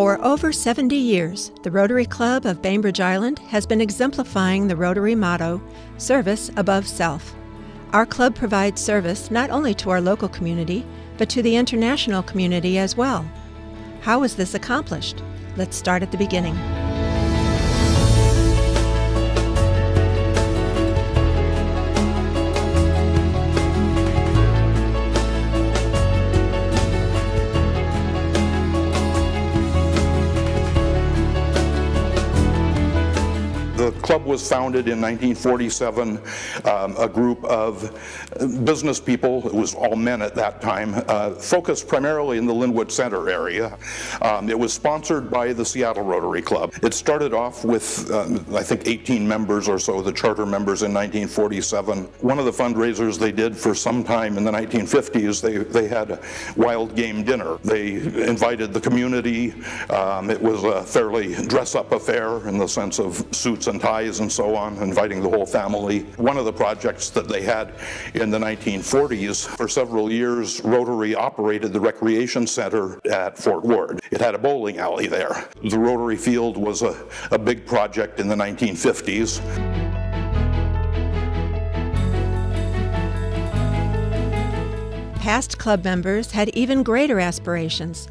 For over 70 years, the Rotary Club of Bainbridge Island has been exemplifying the Rotary motto, Service Above Self. Our club provides service not only to our local community, but to the international community as well. How is this accomplished? Let's start at the beginning. Club was founded in 1947. Um, a group of business people, it was all men at that time, uh, focused primarily in the Lynwood Center area. Um, it was sponsored by the Seattle Rotary Club. It started off with, um, I think, 18 members or so, the charter members in 1947. One of the fundraisers they did for some time in the 1950s, they, they had a wild game dinner. They invited the community. Um, it was a fairly dress-up affair in the sense of suits and ties and so on, inviting the whole family. One of the projects that they had in the 1940s, for several years, Rotary operated the recreation center at Fort Ward. It had a bowling alley there. The Rotary Field was a, a big project in the 1950s. Past club members had even greater aspirations.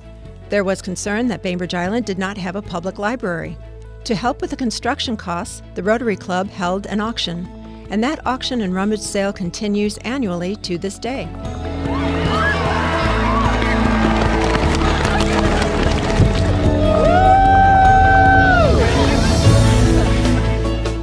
There was concern that Bainbridge Island did not have a public library. To help with the construction costs, the Rotary Club held an auction, and that auction and rummage sale continues annually to this day.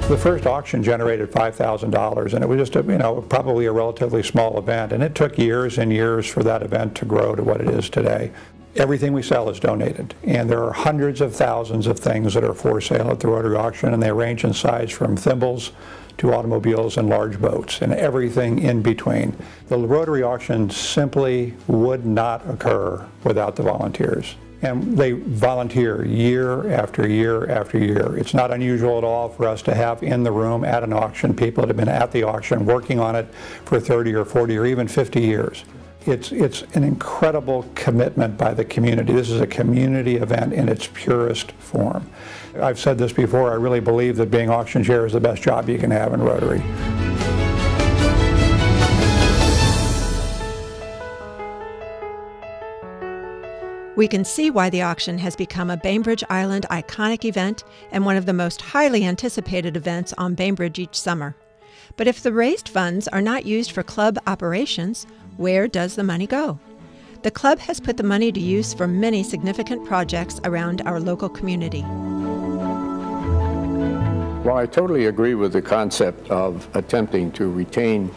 The first auction generated $5,000 and it was just a, you know, probably a relatively small event and it took years and years for that event to grow to what it is today. Everything we sell is donated, and there are hundreds of thousands of things that are for sale at the Rotary auction, and they range in size from thimbles to automobiles and large boats, and everything in between. The Rotary auction simply would not occur without the volunteers. And they volunteer year after year after year. It's not unusual at all for us to have in the room at an auction people that have been at the auction working on it for 30 or 40 or even 50 years it's, it's an incredible commitment by the community. This is a community event in its purest form. I've said this before, I really believe that being auction chair is the best job you can have in Rotary. We can see why the auction has become a Bainbridge Island iconic event and one of the most highly anticipated events on Bainbridge each summer. But if the raised funds are not used for club operations, where does the money go? The club has put the money to use for many significant projects around our local community. Well, I totally agree with the concept of attempting to retain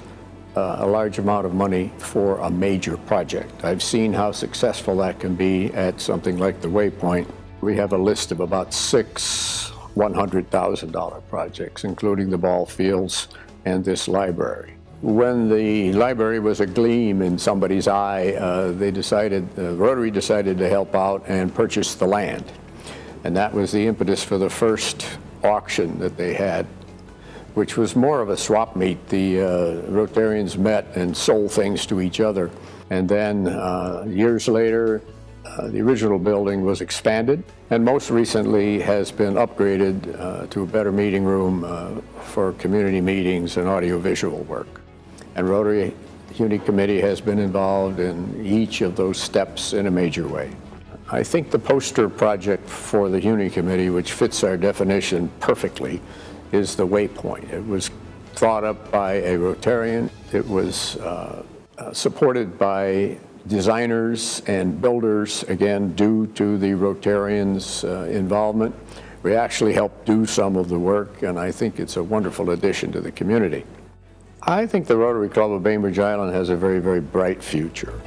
uh, a large amount of money for a major project. I've seen how successful that can be at something like the Waypoint. We have a list of about six $100,000 projects, including the ball fields and this library. When the library was a gleam in somebody's eye, uh, they decided, uh, Rotary decided to help out and purchase the land. And that was the impetus for the first auction that they had, which was more of a swap meet. The uh, Rotarians met and sold things to each other. And then uh, years later, uh, the original building was expanded and most recently has been upgraded uh, to a better meeting room uh, for community meetings and audiovisual work and Rotary Uni Committee has been involved in each of those steps in a major way. I think the poster project for the Uni Committee, which fits our definition perfectly, is the Waypoint. It was thought up by a Rotarian. It was uh, uh, supported by designers and builders, again, due to the Rotarians' uh, involvement. We actually helped do some of the work, and I think it's a wonderful addition to the community. I think the Rotary Club of Bainbridge Island has a very, very bright future.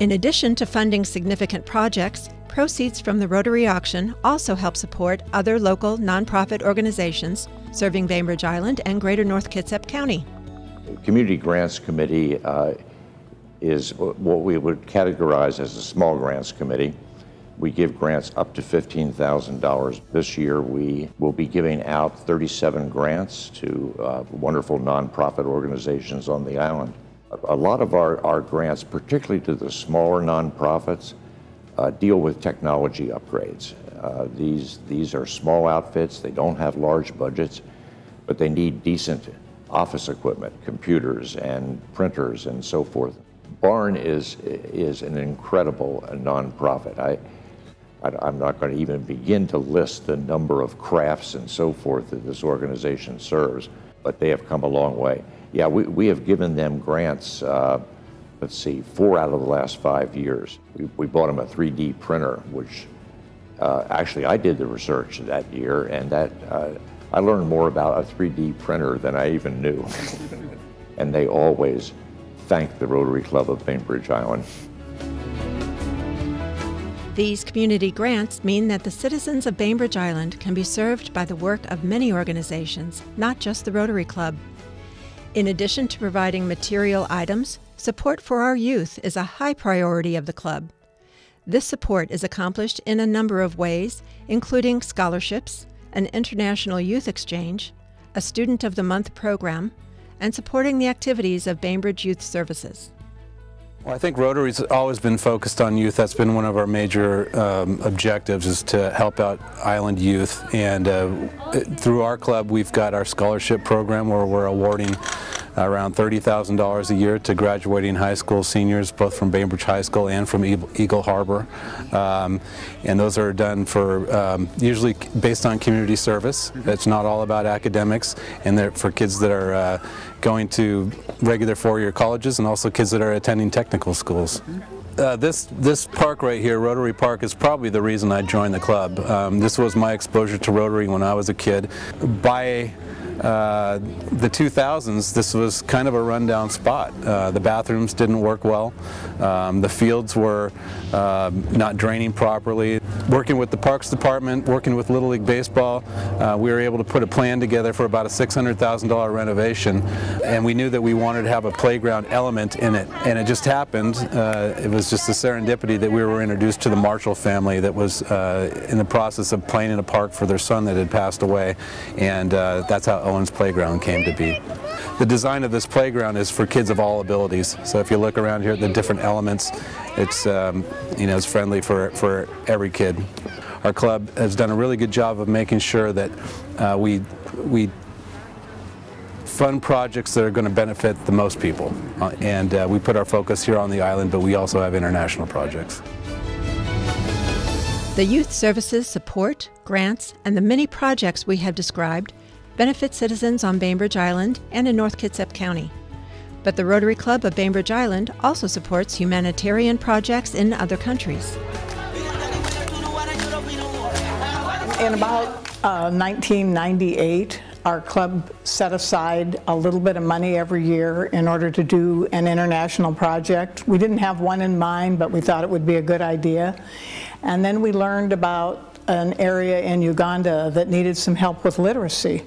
In addition to funding significant projects, proceeds from the Rotary auction also help support other local nonprofit organizations serving Bainbridge Island and Greater North Kitsap County. Community Grants Committee uh, is what we would categorize as a small grants committee. We give grants up to $15,000. This year, we will be giving out 37 grants to uh, wonderful nonprofit organizations on the island. A lot of our, our grants, particularly to the smaller nonprofits, uh, deal with technology upgrades. Uh, these, these are small outfits, they don't have large budgets, but they need decent office equipment, computers and printers and so forth. Barn is, is an incredible nonprofit. I, I, am not going to even begin to list the number of crafts and so forth that this organization serves, but they have come a long way. Yeah, we, we have given them grants, uh, let's see, four out of the last five years. We, we bought them a 3D printer, which uh, actually I did the research that year, and that uh, I learned more about a 3D printer than I even knew. and they always thank the Rotary Club of Bainbridge Island. These community grants mean that the citizens of Bainbridge Island can be served by the work of many organizations, not just the Rotary Club. In addition to providing material items, support for our youth is a high priority of the club. This support is accomplished in a number of ways, including scholarships, an international youth exchange, a Student of the Month program, and supporting the activities of Bainbridge Youth Services. Well, I think Rotary's always been focused on youth. That's been one of our major um, objectives is to help out island youth. And uh, through our club, we've got our scholarship program where we're awarding around $30,000 a year to graduating high school seniors, both from Bainbridge High School and from Eagle Harbor. Um, and those are done for um, usually based on community service. It's not all about academics, and they're for kids that are uh, going to regular four-year colleges and also kids that are attending technical schools. Uh, this this park right here, Rotary Park, is probably the reason I joined the club. Um, this was my exposure to Rotary when I was a kid. By uh, the 2000s, this was kind of a rundown spot. Uh, the bathrooms didn't work well. Um, the fields were uh, not draining properly. Working with the Parks Department, working with Little League Baseball, uh, we were able to put a plan together for about a $600,000 renovation. And we knew that we wanted to have a playground element in it. And it just happened, uh, it was just a serendipity that we were introduced to the Marshall family that was in the process of playing in a park for their son that had passed away. And that's how Owen's Playground came to be. The design of this playground is for kids of all abilities. So if you look around here at the different elements, it's um, you know it's friendly for for every kid. Our club has done a really good job of making sure that uh, we we fund projects that are going to benefit the most people. Uh, and uh, we put our focus here on the island, but we also have international projects. The youth services support, grants, and the many projects we have described benefit citizens on Bainbridge Island and in North Kitsap County. But the Rotary Club of Bainbridge Island also supports humanitarian projects in other countries. In about uh, 1998, our club set aside a little bit of money every year in order to do an international project. We didn't have one in mind, but we thought it would be a good idea. And then we learned about an area in Uganda that needed some help with literacy.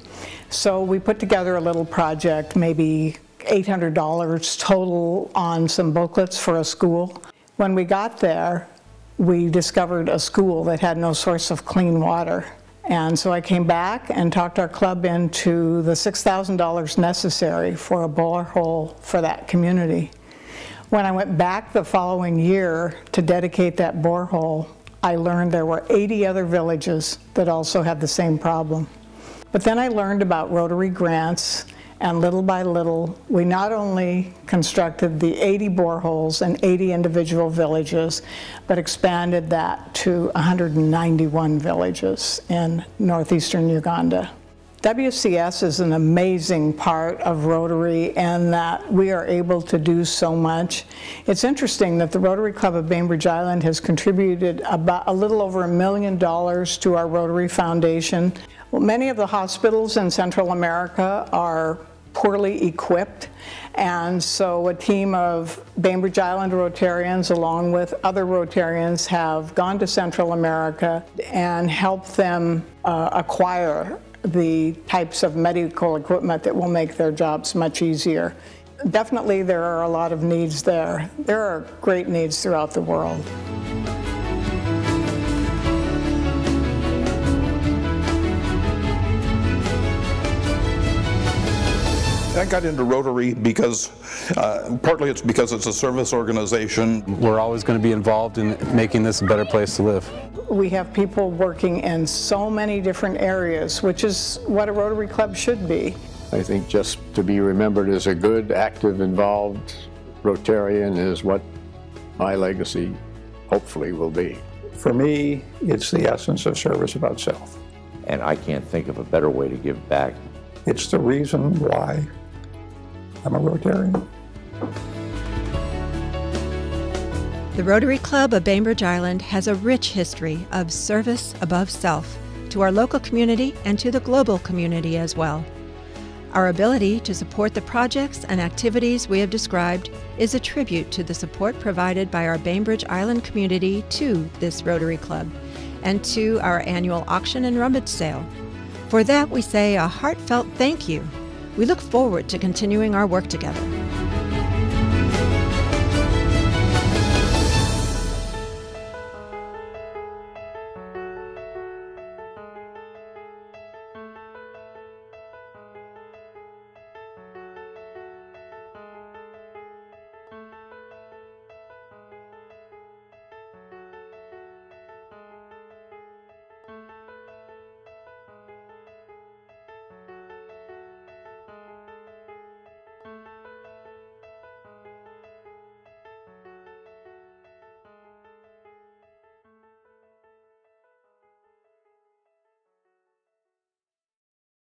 So we put together a little project, maybe $800 total on some booklets for a school. When we got there, we discovered a school that had no source of clean water. And so I came back and talked our club into the $6,000 necessary for a borehole for that community. When I went back the following year to dedicate that borehole, I learned there were 80 other villages that also had the same problem. But then I learned about Rotary grants, and little by little, we not only constructed the 80 boreholes in 80 individual villages, but expanded that to 191 villages in northeastern Uganda. WCS is an amazing part of Rotary and that we are able to do so much. It's interesting that the Rotary Club of Bainbridge Island has contributed about a little over a million dollars to our Rotary Foundation. Well, many of the hospitals in Central America are poorly equipped and so a team of Bainbridge Island Rotarians along with other Rotarians have gone to Central America and helped them uh, acquire the types of medical equipment that will make their jobs much easier. Definitely there are a lot of needs there. There are great needs throughout the world. I got into Rotary because, uh, partly it's because it's a service organization. We're always going to be involved in making this a better place to live. We have people working in so many different areas, which is what a Rotary Club should be. I think just to be remembered as a good, active, involved Rotarian is what my legacy hopefully will be. For me, it's the essence of service about self. And I can't think of a better way to give back. It's the reason why I'm a Rotarian. The Rotary Club of Bainbridge Island has a rich history of service above self to our local community and to the global community as well. Our ability to support the projects and activities we have described is a tribute to the support provided by our Bainbridge Island community to this Rotary Club and to our annual auction and rummage sale. For that, we say a heartfelt thank you. We look forward to continuing our work together.